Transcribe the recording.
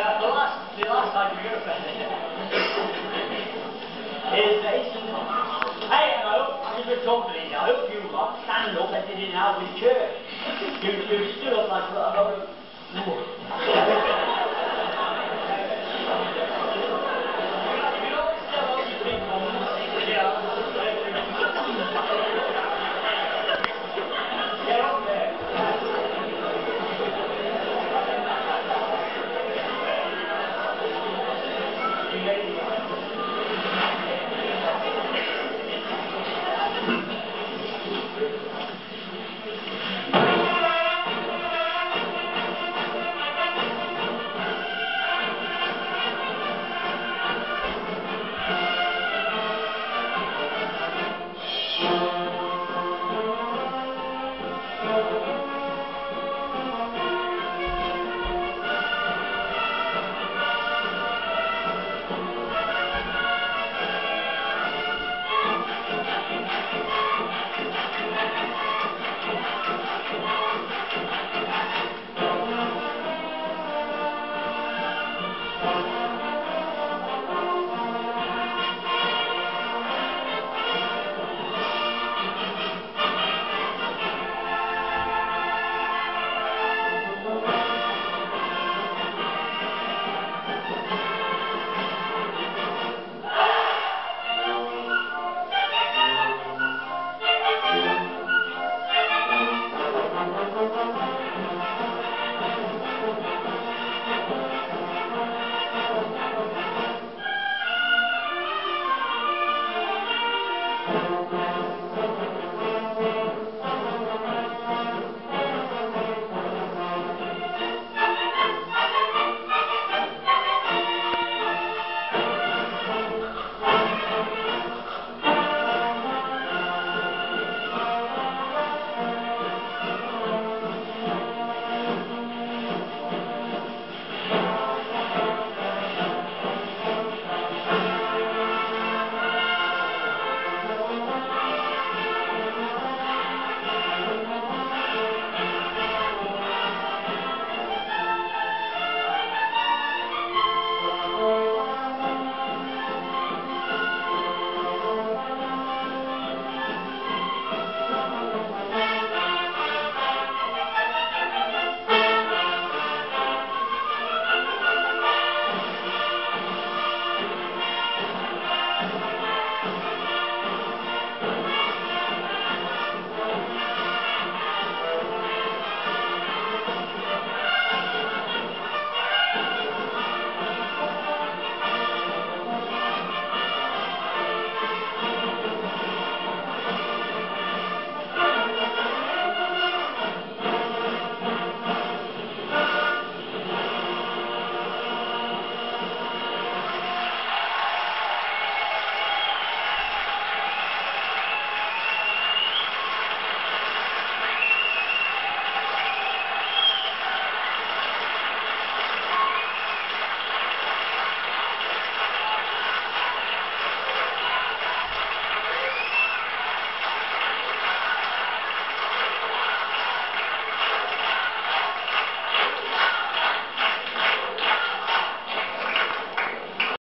Uh, the last, the last time you're going is uh, instant Hey, and I hope, just talking to you, I hope you lot stand up and did it out with church. You, you stood up like a lot of... Thank you.